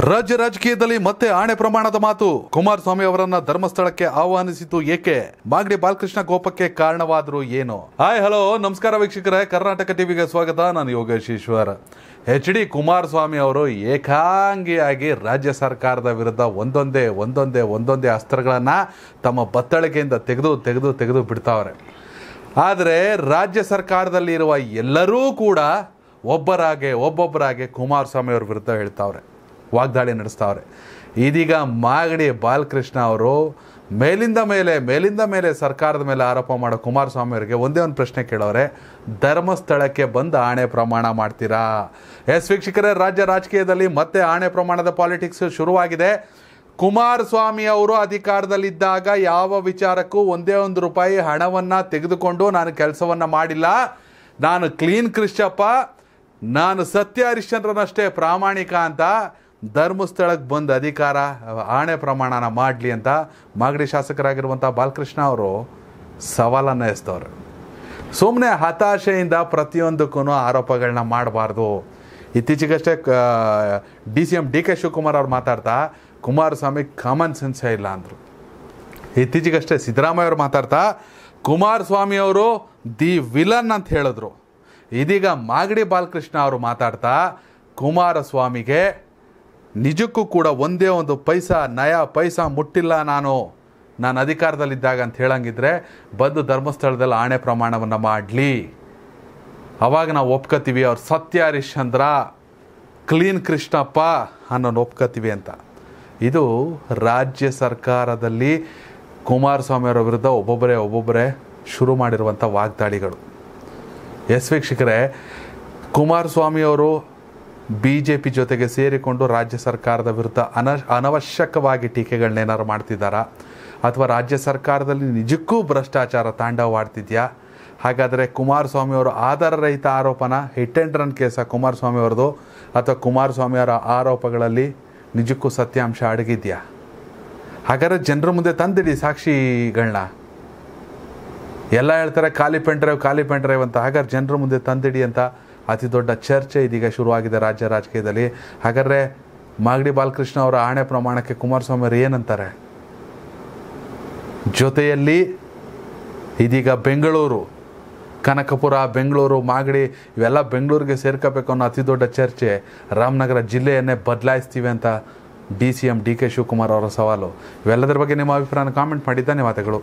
ರಾಜ್ಯ ರಾಜಕೀಯದಲ್ಲಿ ಮತ್ತೆ ಆಣೆ ಪ್ರಮಾಣದ ಮಾತು. ಕುಮಾರಸ್ವಾಮಿ ಅವರನ್ನ ಧರ್ಮಸ್ಥಳಕ್ಕೆ ಆಹ್ವಾನಿಸಿತು ಏಕೆ? ಮಾಗಡಿ ಬಾಲಕೃಷ್ಣ ಕೋಪಕ್ಕೆ ಕಾರಣವಾದ್ರು ಏನು? ಹಾಯ್ ಹಲೋ ನಮಸ್ಕಾರ ವೀಕ್ಷಕರೇ. ಕರ್ನಾಟಕ ಟಿವಿಗೆ ಸ್ವಾಗತ. ನಾನು ಯೋಗೇಶ್ ಈಶ್ವರ್ ಎಚ್ ಡಿ ಕುಮಾರಸ್ವಾಮಿ ಅವರು ಏಕಾಂಗಿಯಾಗಿ ರಾಜ್ಯ ಸರ್ಕಾರದ ವಿರುದ್ಧ ಒಂದೊಂದೇ ಒಂದೊಂದೇ ಒಂದೊಂದೇ ಅಸ್ತ್ರಗಳನ್ನು ತಮ್ಮ ಬತ್ತಳಿಕೆಯಿಂದ ತೆಗೆದು ತೆಗೆದು ತೆಗೆದು ಬಿಡ್ತಾವ್ರೆ. ಆದರೆ ರಾಜ್ಯ ಸರ್ಕಾರದಲ್ಲಿ ಇರುವ ಎಲ್ಲರೂ ಕೂಡ ಒಬ್ಬರಾಗೆ, ಒಬ್ಬೊಬ್ಬರಾಗೆ ಕುಮಾರಸ್ವಾಮಿ ಅವ್ರ ವಿರುದ್ಧ ಹೇಳ್ತಾವ್ರೆ. ವಾಗ್ದಾಳಿ ನಡೆಸ್ತಾವ್ರೆ. ಇದೀಗ ಮಾಗಡಿ ಬಾಲಕೃಷ್ಣ ಅವರು ಮೇಲಿಂದ ಮೇಲೆ ಮೇಲಿಂದ ಮೇಲೆ ಸರ್ಕಾರದ ಮೇಲೆ ಆರೋಪ ಮಾಡೋ ಕುಮಾರಸ್ವಾಮಿ ಅವರಿಗೆ ಒಂದೇ ಒಂದು ಪ್ರಶ್ನೆ ಕೇಳೋರೆ. ಧರ್ಮಸ್ಥಳಕ್ಕೆ ಬಂದು ಆಣೆ ಪ್ರಮಾಣ ಮಾಡ್ತೀರಾ? ಎಸ್ ವೀಕ್ಷಕರೇ, ರಾಜ್ಯ ರಾಜಕೀಯದಲ್ಲಿ ಮತ್ತೆ ಆಣೆ ಪ್ರಮಾಣದ ಪಾಲಿಟಿಕ್ಸ್ ಶುರುವಾಗಿದೆ. ಕುಮಾರಸ್ವಾಮಿ ಅವರು ಅಧಿಕಾರದಲ್ಲಿದ್ದಾಗ ಯಾವ ವಿಚಾರಕ್ಕೂ ಒಂದೇ ಒಂದು ರೂಪಾಯಿ ಹಣವನ್ನು ತೆಗೆದುಕೊಂಡು ನಾನು ಕೆಲಸವನ್ನು ಮಾಡಿಲ್ಲ. ನಾನು ಕ್ಲೀನ್ ಕ್ರಿಶ್ಚಪ್ಪ. ನಾನು ಸತ್ಯ ಹರಿಶ್ಚಂದ್ರನಷ್ಟೇ ಪ್ರಾಮಾಣಿಕ ಅಂತ. ಧರ್ಮಸ್ಥಳಕ್ಕೆ ಬಂದು ಅಧಿಕಾರ, ಆಣೆ ಪ್ರಮಾಣನ ಮಾಡಲಿ ಅಂತ ಮಾಗಡಿ ಶಾಸಕರಾಗಿರುವಂಥ ಬಾಲಕೃಷ್ಣ ಅವರು ಸವಾಲನ್ನು ಎಸ್ತವ್ರು ಸುಮ್ಮನೆ ಹತಾಶೆಯಿಂದ ಪ್ರತಿಯೊಂದಕ್ಕೂ ಆರೋಪಗಳನ್ನ ಮಾಡಬಾರ್ದು. ಇತ್ತೀಚೆಗಷ್ಟೇ D C M D K Shivakumar ಅವ್ರು ಮಾತಾಡ್ತಾ, ಕುಮಾರಸ್ವಾಮಿ ಕಾಮನ್ ಸೆನ್ಸೇ ಇಲ್ಲ ಅಂದರು. ಇತ್ತೀಚೆಗಷ್ಟೇ ಸಿದ್ದರಾಮಯ್ಯ ಅವರು ಮಾತಾಡ್ತಾ, ಕುಮಾರಸ್ವಾಮಿ ಅವರು ದಿ ವಿಲನ್ ಅಂತ ಹೇಳಿದ್ರು. ಇದೀಗ ಮಾಗಡಿ ಬಾಲಕೃಷ್ಣ ಅವರು ಮಾತಾಡ್ತಾ, ಕುಮಾರಸ್ವಾಮಿಗೆ ನಿಜಕ್ಕೂ ಕೂಡ ಒಂದೇ ಒಂದು ಪೈಸಾ, ನಯ ಪೈಸಾ ಮುಟ್ಟಿಲ್ಲ ನಾನು. ನಾನು ಅಧಿಕಾರದಲ್ಲಿದ್ದಾಗ ಅಂತ ಹೇಳಂಗಿದ್ರೆ ಬಂದು ಧರ್ಮಸ್ಥಳದಲ್ಲಿ ಆಣೆ ಪ್ರಮಾಣವನ್ನು ಮಾಡಲಿ. ಅವಾಗ ನಾವು ಒಪ್ಕೋತೀವಿ, ಅವ್ರು ಸತ್ಯ ಹರಿಶ್ಚಂದ್ರ ಕ್ಲೀನ್ ಕೃಷ್ಣಪ್ಪ ಅನ್ನೋನು ಒಪ್ಕೋತೀವಿ ಅಂತ. ಇದು ರಾಜ್ಯ ಸರ್ಕಾರದಲ್ಲಿ ಕುಮಾರಸ್ವಾಮಿಯವರ ವಿರುದ್ಧ ಒಬ್ಬೊಬ್ಬರೇ ಒಬ್ಬೊಬ್ಬರೇ ಶುರು ಮಾಡಿರುವಂಥ ವಾಗ್ದಾಳಿಗಳು. ಎಸ್ ವೀಕ್ಷಕರೇ ಕುಮಾರಸ್ವಾಮಿ ಅವರು ಬಿ ಜೆ ಪಿ ಜೊತೆಗೆ ಸೇರಿಕೊಂಡು ರಾಜ್ಯ ಸರ್ಕಾರದ ವಿರುದ್ಧ ಅನ, ಅನವಶ್ಯಕವಾಗಿ ಟೀಕೆಗಳನ್ನೇನಾರು ಮಾಡ್ತಿದ್ದಾರಾ? ಅಥವಾ ರಾಜ್ಯ ಸರ್ಕಾರದಲ್ಲಿ ನಿಜಕ್ಕೂ ಭ್ರಷ್ಟಾಚಾರ ತಾಂಡವವಾಡ್ತಿದ್ಯಾ ಹಾಗಾದರೆ ಕುಮಾರಸ್ವಾಮಿ ಅವರು ಆಧಾರ ರಹಿತ ಆರೋಪನ ಹಿಟ್ ಆ್ಯಂಡ್ ರನ್ ಕೇಸ ಕುಮಾರಸ್ವಾಮಿ ಅವರದು ಅಥವಾ ಕುಮಾರಸ್ವಾಮಿ ಅವರ ಆರೋಪಗಳಲ್ಲಿ ನಿಜಕ್ಕೂ ಸತ್ಯಾಂಶ ಅಡಗಿದ್ಯಾ? ಹಾಗಾದರೆ ಜನರ ಮುಂದೆ ತಂದಿಡಿ ಸಾಕ್ಷಿಗಳನ್ನ ಎಲ್ಲ ಹೇಳ್ತಾರೆ, ಖಾಲಿ ಪೆಂಡ್ರೈವ್ ಖಾಲಿ ಪೆಂಡ್ರೈವ್ ಅಂತ. ಹಾಗಾದ್ರೆ ಜನರ ಮುಂದೆ ತಂದಿಡಿ ಅಂತ ಅತಿ ದೊಡ್ಡ ಚರ್ಚೆ ಇದೀಗ ಶುರುವಾಗಿದೆ ರಾಜ್ಯ ರಾಜಕೀಯದಲ್ಲಿ. ಹಾಗಾದರೆ ಮಾಗಡಿ ಬಾಲಕೃಷ್ಣ ಅವರ ಆಣೆ ಪ್ರಮಾಣಕ್ಕೆ ಕುಮಾರಸ್ವಾಮಿ ಅವರು ಏನಂತಾರೆ? ಜೊತೆಯಲ್ಲಿ ಇದೀಗ ಬೆಂಗಳೂರು, ಕನಕಪುರ, ಬೆಂಗಳೂರು, ಮಾಗಡಿ ಇವೆಲ್ಲ ಬೆಂಗಳೂರಿಗೆ ಸೇರ್ಕೋಬೇಕು ಅನ್ನೋ ಅತಿ ದೊಡ್ಡ ಚರ್ಚೆ ರಾಮನಗರ ಜಿಲ್ಲೆಯನ್ನೇ ಬದಲಾಯಿಸ್ತೀವಿ ಅಂತ D C M D K Shivakumar ಅವರ ಸವಾಲು. ಇವೆಲ್ಲದರ ಬಗ್ಗೆ ನಿಮ್ಮ ಅಭಿಪ್ರಾಯನ ಕಾಮೆಂಟ್ ಮಾಡಿ ಧನ್ಯವಾದಗಳು.